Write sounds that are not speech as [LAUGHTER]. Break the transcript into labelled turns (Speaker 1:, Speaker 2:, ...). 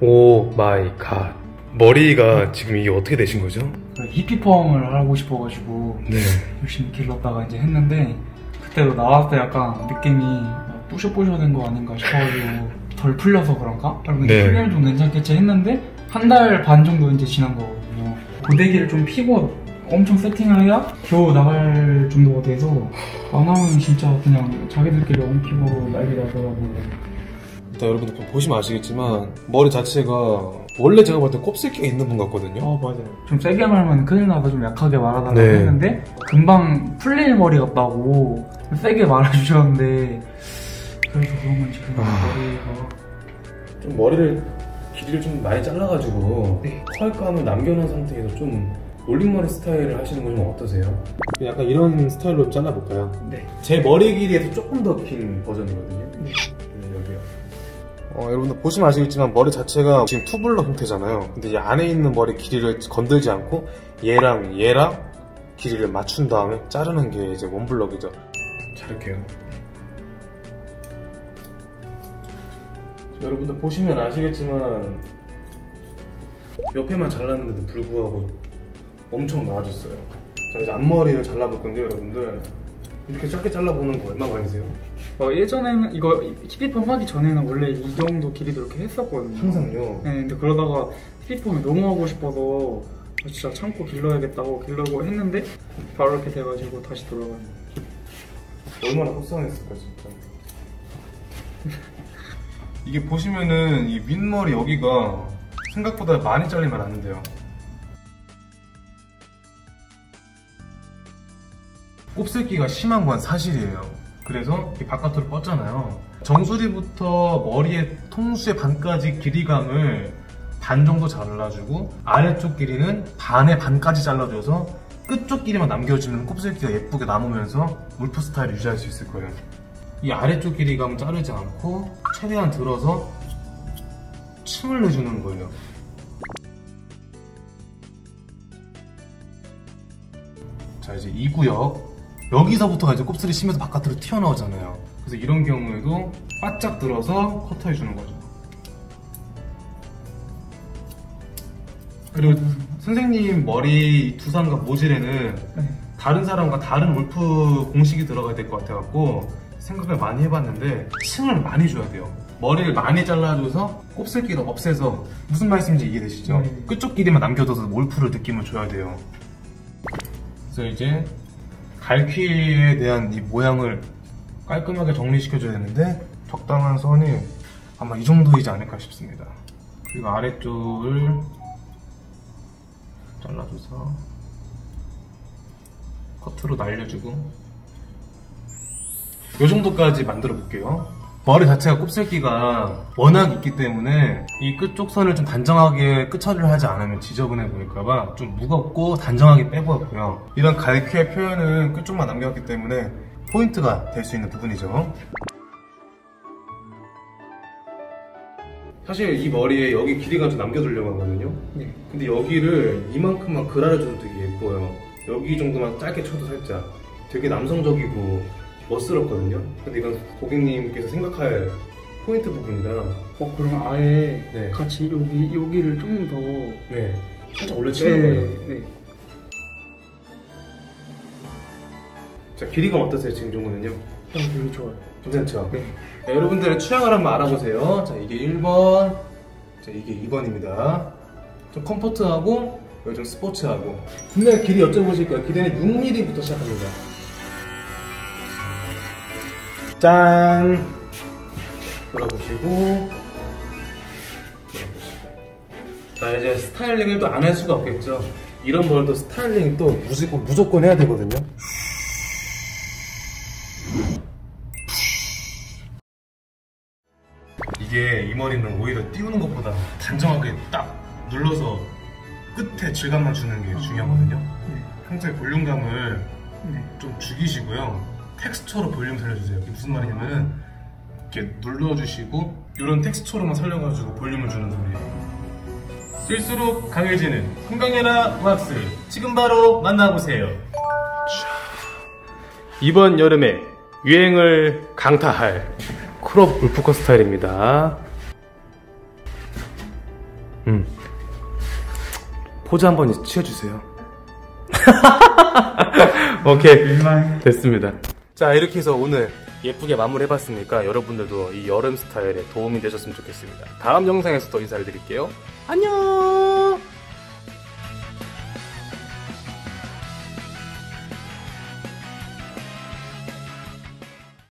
Speaker 1: Oh my God. 머리가 지금 이게 어떻게 되신 거죠?
Speaker 2: 그 히피펌을 하고 싶어가지고
Speaker 1: 네.
Speaker 2: 열심히 길렀다가 이제 했는데 그때도 나왔을 때 약간 느낌이 뿌셔뿌셔 된 거 아닌가 싶어가지고 덜 풀려서 그런가? 그러면
Speaker 1: 네.
Speaker 2: 풀리면 좀 괜찮겠지 했는데 한 달 반 정도 이제 지난 거거든요. 고데기를 좀 피고 엄청 세팅해야 겨우 나갈 정도가 돼서 안 하면 진짜 그냥 자기들끼리 엉키고 난리 나더라고요.
Speaker 1: 일단 여러분들 보시면 아시겠지만 머리 자체가 원래 제가 볼때 곱슬기가 있는 분 같거든요.
Speaker 2: 어 맞아요. 좀 세게 말하면 큰일 나서 좀 약하게 말하다가
Speaker 1: 네.
Speaker 2: 했는데 금방 풀릴 머리 같다고 세게 말해주셨는데 그래서 그런 건지 그냥
Speaker 1: 아.
Speaker 2: 머리가
Speaker 1: 좀 머리를 길이를 좀 많이 잘라가지고
Speaker 2: 네.
Speaker 1: 컬감을 남겨놓은 상태에서 좀 올림머리 스타일을 하시는 건 좀 어떠세요? 약간 이런 스타일로 잘라볼까요?
Speaker 2: 네.
Speaker 1: 제 머리 길이에서 조금 더 긴 버전이거든요.
Speaker 2: 네.
Speaker 1: 어, 여러분들 보시면 아시겠지만 머리 자체가 지금 투블럭 형태잖아요. 근데 이 안에 있는 머리 길이를 건들지 않고 얘랑 얘랑 길이를 맞춘 다음에 자르는 게 이제 원블럭이죠. 자를게요. 여러분들 보시면 아시겠지만 옆에만 잘랐는데도 불구하고 엄청 나아졌어요. 자 이제 앞머리를 잘라볼 건데요, 여러분들. 이렇게 짧게 잘라보는 거 얼마 걸리세요?
Speaker 2: 어, 예전에는 이거 히피펌 하기 전에는 원래 이 정도 길이도 이렇게 했었거든요.
Speaker 1: 항상요.
Speaker 2: 네, 근데 그러다가 히피펌이 너무 하고 싶어서 진짜 참고 길러야겠다고 길러고 했는데 바로 이렇게 돼가지고 다시 돌아가는
Speaker 1: 얼마나 속상했을까 진짜. [LAUGHS] 이게 보시면은 이 윗머리 여기가 생각보다 많이 잘리면 안 돼요. 곱슬기가 심한 건 사실이에요. 그래서 이 바깥으로 뻗잖아요. 정수리부터 머리의 통수의 반까지 길이감을 반 정도 잘라주고 아래쪽 길이는 반의 반까지 잘라줘서 끝쪽 길이만 남겨주면 곱슬기가 예쁘게 남으면서 울프 스타일을 유지할 수 있을 거예요. 이 아래쪽 길이감은 자르지 않고 최대한 들어서 층을 내주는 거예요. 자 이제 이 구역 여기서부터가 이제 곱슬이 심해서 바깥으로 튀어나오잖아요. 그래서 이런 경우에도 바짝 들어서 커트해 주는 거죠. 그리고 선생님 머리 두상과 모질에는
Speaker 2: 네.
Speaker 1: 다른 사람과 다른 울프 공식이 들어가야 될 것 같아갖고 생각을 많이 해봤는데 층을 많이 줘야 돼요. 머리를 많이 잘라줘서 곱슬기를 없애서 무슨 말씀인지 이해되시죠?
Speaker 2: 네.
Speaker 1: 끝쪽 길이만 남겨둬서 울프를 느낌을 줘야 돼요. 그래서 이제 갈퀴에 대한 이 모양을 깔끔하게 정리시켜줘야 되는데 적당한 선이 아마 이 정도이지 않을까 싶습니다. 그리고 아래쪽을 잘라줘서 커트로 날려주고 이 정도까지 만들어 볼게요. 머리 자체가 곱슬기가 워낙 있기 때문에 이 끝쪽 선을 좀 단정하게 끝 처리를 하지 않으면 지저분해 보일까봐 좀 무겁고 단정하게 빼보았고요. 이런 갈퀴의 표현은 끝쪽만 남겨왔기 때문에 포인트가 될 수 있는 부분이죠. 사실 이 머리에 여기 길이가 좀 남겨두려고 하거든요.
Speaker 2: 네.
Speaker 1: 근데 여기를 이만큼만 그라려줘도 되게 예뻐요. 여기 정도만 짧게 쳐도 살짝 되게 남성적이고 멋스럽거든요. 근데 이건 고객님께서 생각할 포인트 부분이라
Speaker 2: 어 그럼 아예
Speaker 1: 네.
Speaker 2: 같이 여기 여기를
Speaker 1: 좀더네 살짝 올려치는 거예요.
Speaker 2: 네.
Speaker 1: 자 길이가 어떠세요 지금 정도는요?
Speaker 2: 어, 되게 좋아요.
Speaker 1: 괜찮죠?
Speaker 2: 네.
Speaker 1: 자, 여러분들의 취향을 한번 알아보세요. 자 이게 1번, 자 이게 2번입니다. 좀 comfort하고 여기 좀 스포츠하고. 근데 길이 여쭤보실 거예요. 길이는 6mm부터 시작합니다. 짠. 돌아보시고. 돌아보시고. 자 이제 styling을 또 안 할 수가 없겠죠. 이런 머리도 스타일링 또 무조건 무조건 해야 되거든요. 이게 이 머리는 오히려 띄우는 것보다 단정하게 딱 눌러서 끝에 질감만 주는 게 중요하거든요.
Speaker 2: 네.
Speaker 1: 평소에 볼륨감을
Speaker 2: 네.
Speaker 1: 좀 죽이시고요. 텍스처로 볼륨 살려주세요. 이게 무슨 말이냐면은 이렇게 눌러주시고 이런 텍스처로만 살려가지고 볼륨을 주는 소리예요. 쓸수록 강해지는 풍강해라 왁스 지금 바로 만나보세요. 이번 여름에 유행을 강타할 crop wolf cut 스타일입니다. 음. 포즈 한번 취해주세요. [LAUGHS] 오케이. 됐습니다. 자, 이렇게 해서 오늘 예쁘게 마무리해봤으니까 여러분들도 이 여름 스타일에 도움이 되셨으면 좋겠습니다. 다음 영상에서 또 인사를 드릴게요. 안녕!